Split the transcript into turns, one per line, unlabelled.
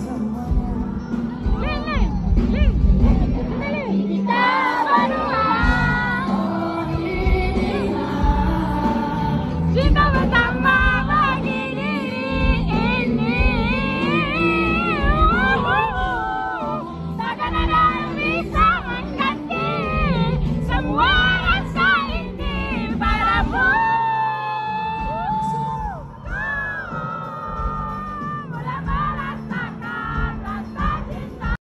Lin,